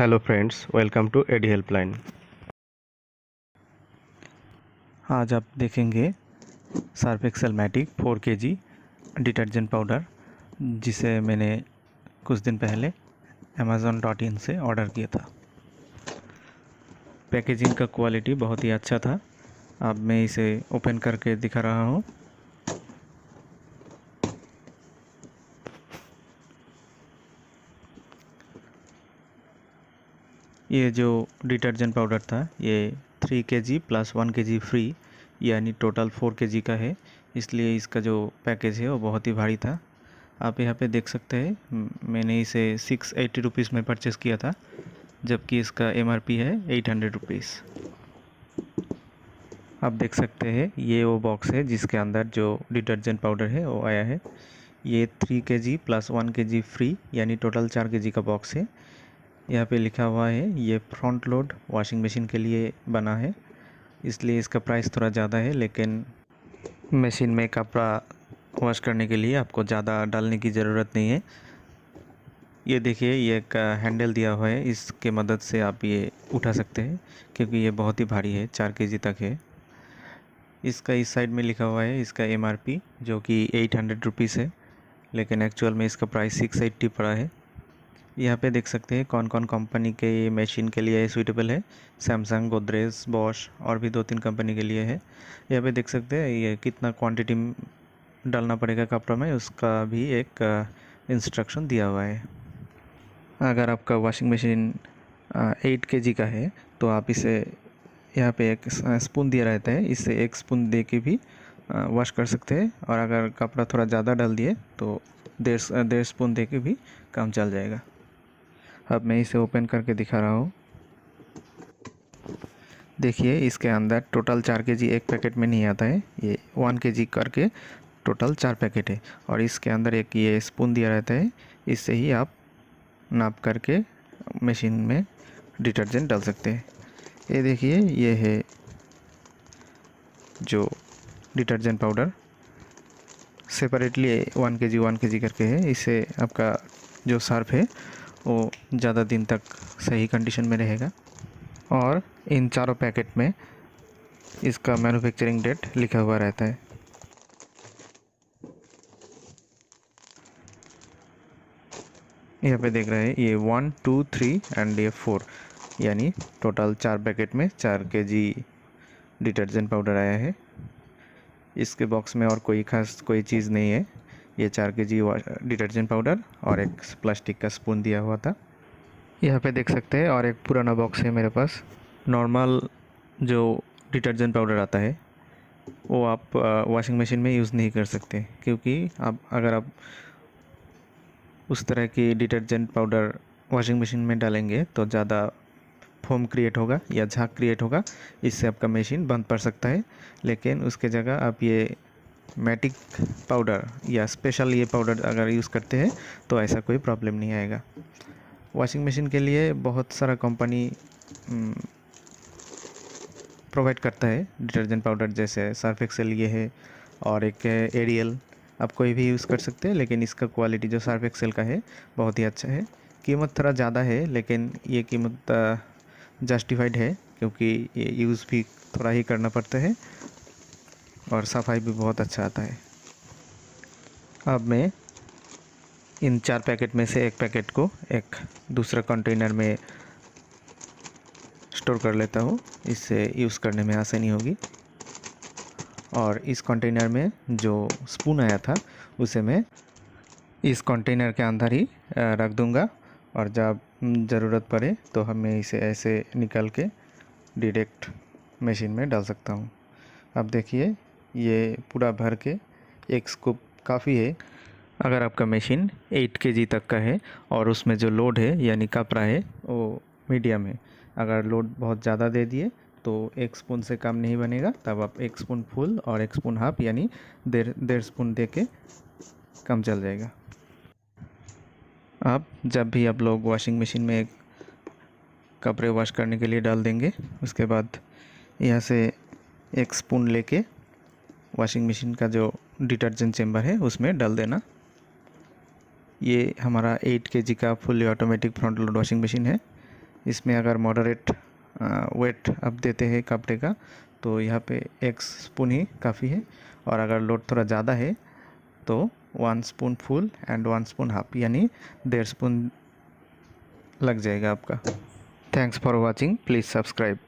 Hello friends welcome to AD helpline आज आप देखेंगे सर्फ एक्सेल मैटिक फोर के जी detergent powder जिसे मैंने कुछ दिन पहले अमेज़ोन डॉट इन से ऑर्डर किया था। पैकेजिंग का क्वालिटी बहुत ही अच्छा था। अब मैं इसे ओपन करके दिखा रहा हूँ। ये जो डिटर्जेंट पाउडर था, ये थ्री के G plus one K G free यानी टोटल फोर के जी का है। इसलिए इसका जो पैकेज है, वो बहुत ही भारी था। आप यहाँ पे देख सकते हैं मैंने इसे सिक्स एट्टी रुपीज़ में परचेज़ किया था, जबकि इसका एम आर पी है एट हंड्रेड रुपीज़ आप देख सकते हैं, ये वो बॉक्स है जिसके अंदर जो डिटर्जेंट पाउडर है, वो आया है। ये थ्री के जी plus one K G free यानी टोटल चार के जी का बॉक्स है। यहाँ पे लिखा हुआ है, ये फ्रंट लोड वॉशिंग मशीन के लिए बना है। इसलिए इसका प्राइस थोड़ा ज़्यादा है, लेकिन मशीन में कपड़ा वॉश करने के लिए आपको ज़्यादा डालने की ज़रूरत नहीं है। ये देखिए, ये एक हैंडल दिया हुआ है, इसके मदद से आप ये उठा सकते हैं, क्योंकि ये बहुत ही भारी है, चार के तक है। इसका इस साइड में लिखा हुआ है, इसका एमआरपी जो कि एट हंड्रेड रुपीज़ है, लेकिन एक्चुअल में इसका प्राइस सिक्स एट्टी पड़ा है। यहाँ पे देख सकते हैं कौन कौन कंपनी के ये मशीन के लिए सूटेबल है। सैमसंग गोदरेज बॉश और भी दो तीन कंपनी के लिए है। यहाँ पे देख सकते हैं ये कितना क्वांटिटी डालना पड़ेगा कपड़ा में, उसका भी एक इंस्ट्रक्शन दिया हुआ है। अगर आपका washing machine eight K G का है तो आप इसे यहाँ पे एक स्पून दिया रहता है। इससे एक स्पून दे के भी वॉश कर सकते हैं और अगर कपड़ा थोड़ा ज़्यादा डाल दिए तो डेढ़ डेढ़ स्पून दे के भी काम चल जाएगा। अब मैं इसे ओपन करके दिखा रहा हूँ। देखिए, इसके अंदर टोटल चार के जी एक पैकेट में नहीं आता है। ये वन के जी करके टोटल चार पैकेट है। और इसके अंदर एक ये स्पून दिया रहता है। इससे ही आप नाप करके मशीन में डिटर्जेंट डाल सकते हैं। ये देखिए, ये है जो detergent powder separately one K जी वन के जी करके है। इससे आपका जो सर्फ है वो ज़्यादा दिन तक सही कंडीशन में रहेगा। और इन चारों पैकेट में इसका मैन्युफैक्चरिंग डेट लिखा हुआ रहता है। यहाँ पे देख रहे हैं, ये वन टू थ्री एंड ये फोर यानी टोटल चार पैकेट में चार के जी डिटर्जेंट पाउडर आया है। इसके बॉक्स में और कोई खास कोई चीज़ नहीं है। ये चार के जी डिटर्जेंट पाउडर और एक प्लास्टिक का स्पून दिया हुआ था। यहाँ पे देख सकते हैं और एक पुराना बॉक्स है मेरे पास। नॉर्मल जो डिटर्जेंट पाउडर आता है, वो आप वॉशिंग मशीन में यूज़ नहीं कर सकते, क्योंकि आप, अगर आप उस तरह की डिटर्जेंट पाउडर वॉशिंग मशीन में डालेंगे तो ज़्यादा फोम क्रिएट होगा या झाग क्रिएट होगा, इससे आपका मशीन बंद पड़ सकता है। लेकिन उसके जगह आप ये मैटिक पाउडर या स्पेशल ये पाउडर अगर यूज़ करते हैं तो ऐसा कोई प्रॉब्लम नहीं आएगा। वॉशिंग मशीन के लिए बहुत सारा कंपनी प्रोवाइड करता है। डिटर्जेंट पाउडर जैसे सर्फ एक्सेल ये है, और एक एरियल आप कोई भी यूज़ कर सकते हैं, लेकिन इसका क्वालिटी जो सर्फ एक्सेल का है, बहुत ही अच्छा है। कीमत थोड़ा ज़्यादा है, लेकिन ये कीमत जस्टिफाइड है, क्योंकि ये यूज़ भी थोड़ा ही करना पड़ता है। और सफ़ाई भी बहुत अच्छा आता है। अब मैं इन चार पैकेट में से एक पैकेट को एक दूसरा कंटेनर में स्टोर कर लेता हूँ। इससे यूज़ करने में आसानी होगी। और इस कंटेनर में जो स्पून आया था, उसे मैं इस कंटेनर के अंदर ही रख दूँगा। और जब ज़रूरत पड़े तो हमें इसे ऐसे निकल के डायरेक्ट मशीन में डाल सकता हूँ। अब देखिए ये पूरा भर के एक स्कूप काफ़ी है। अगर आपका मशीन एट के जी तक का है और उसमें जो लोड है, यानी कपड़ा है, वो मीडियम है। अगर लोड बहुत ज़्यादा दे दिए तो एक स्पून से काम नहीं बनेगा। तब आप एक स्पून फुल और एक स्पून हाफ़ यानी डेढ़ डेढ़ स्पून दे के कम चल जाएगा। आप जब भी आप लोग वॉशिंग मशीन में कपड़े वॉश करने के लिए डाल देंगे, उसके बाद यहाँ से एक स्पून लेके वॉशिंग मशीन का जो डिटर्जेंट चेम्बर है, उसमें डाल देना। ये हमारा एट के जी का fully automatic front load washing machine है। इसमें अगर मॉडरेट वेट आप देते हैं कपड़े का तो यहाँ पे एक स्पून ही काफ़ी है। और अगर लोड थोड़ा ज़्यादा है तो one spoon full and one spoon half यानी डेढ़ स्पून लग जाएगा आपका। Thanks for watching please subscribe